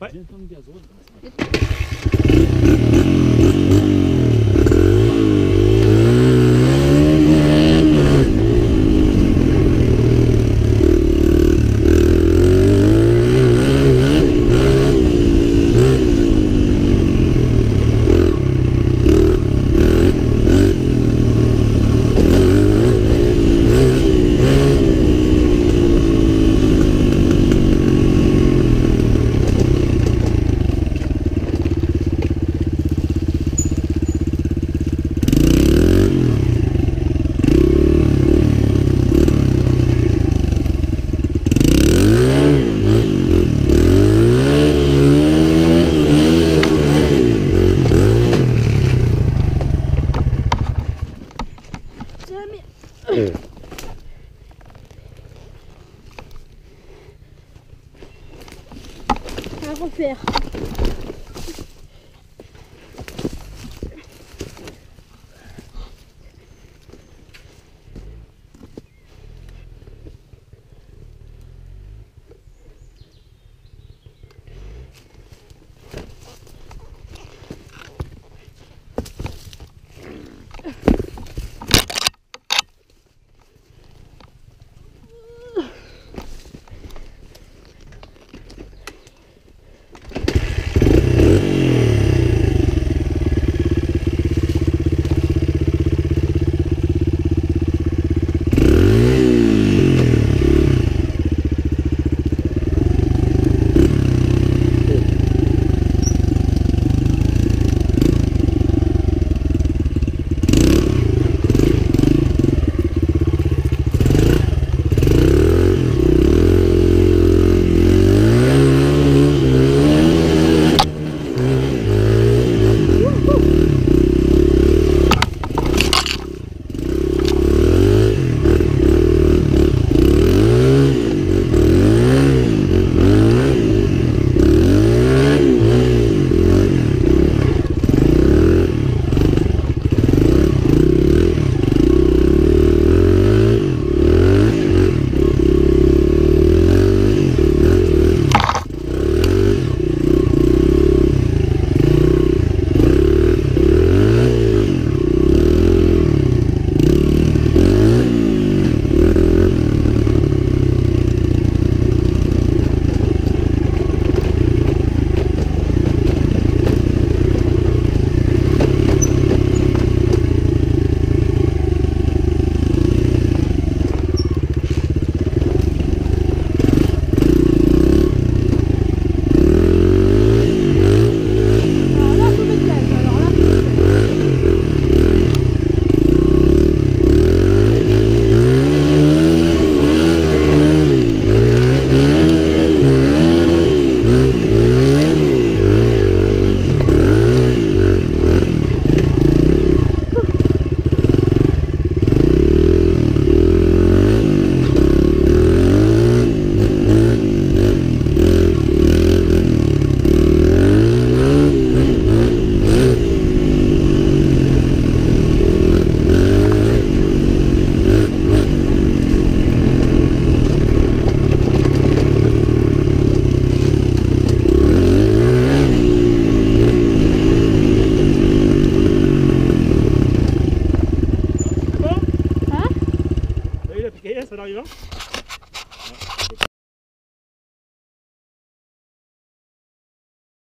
Ouais. À ¿Qué? ¿Será viva?